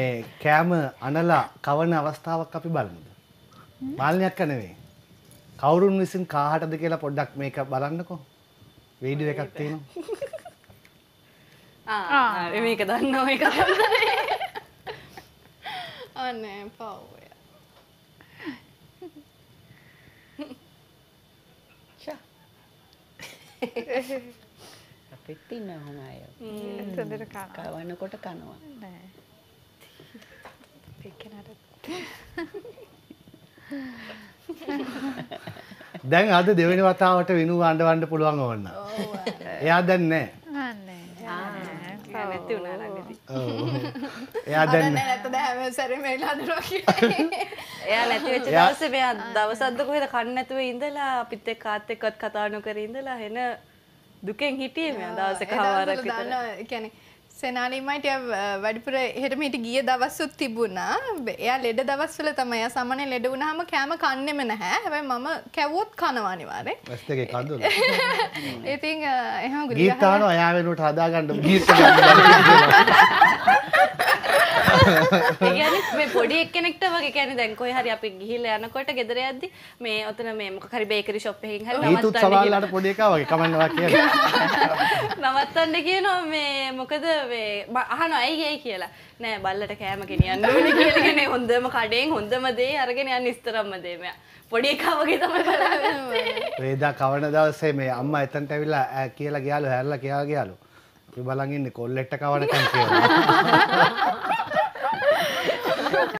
කෑම අනලා කවන අවස්ථාවක් අපි බලමුද? මාළනයක් නෙවෙයි. කවුරුන් විසින් කාහටද කියලා පොඩ්ඩක් මේක බලන්නකෝ. වීඩියෝ එකක් තියෙනවා. ආ මේක දන්නවා මේක දන්නවා. අනේ පව්ය. අපිත් ඉන්න හොම අය සඳර කන කවන්නකොට කනවා නෑ දැන් අද දෙවෙනි වතාවට විනු අඬවන්න පුළුවන් ඕන්න. එයා දැන් නෑ. නැති වුණා ළඟදී. ඔව්. එයා දැන් නැත්නම් හැම සැරේම වෙලා හදනවා කියලා. එයා නැති වෙච්ච දවසේ මෙයා දවසක්ද කොහෙද කන්න නැතුව ඉඳලා අපිත් එක්ක කාත් එක්කත් කතා නොකර ඉඳලා එන දුකෙන් හිටියේ මෙයා දවසක හවරක් විතර. සෙනාලිමයිට වැඩිපුර එහෙට මෙහෙට ගිය දවස්සුත් තිබුණා. එයා ලෙඩ දවස්වල තමයි. එයා සාමාන්‍යයෙන් ලෙඩ වුණාම කෑම කන්නෙම නැහැ. හැබැයි මම කැවුවොත් කනවා අනිවාර්යෙන්. ඇස් දෙකේ කඳුල. ඉතින් එහෙම ගුලි ගීත් ගහලා- අහනවා එයා වෙනුවට හදාගන්න ගීත් ගන්න. ඒ පොඩි එක්කෙනෙක්ට වගේ කියන්නේ දැන් කොහේ හරි අපි ගිහිල්ලා යනකොට ගෙදර යද්දි මේ ඔතන මේ මොකක් හරි බේකරි ෂොප් එකකින් හරි නවත්තන්න සවාල්ලාට පොඩි එකා වගේ කමන්නවා කියන්නේ. නවත්තන්න කියනවා මේ මොකද මේ අහනවා ඇයි ඇයි කියලා නෑ බල්ලට කෑම ගෙනියන්න ඕනේ කියලා කියන්නේ හොඳම කඩෙන් හොඳම දේ අරගෙන යන්න ඉස්තරම්ම දේ මෙයා පොඩි එකා වගේ තමයි බලන්නේ වේදා කවන දවසේ මේ අම්මා එතනට ඇවිල්ලා කියලා ගියාලු හැරලා කියලා ගියාලු. අපි බලන් ඉන්නේ කොල්ලෙක්ට කවනකම් කියලා.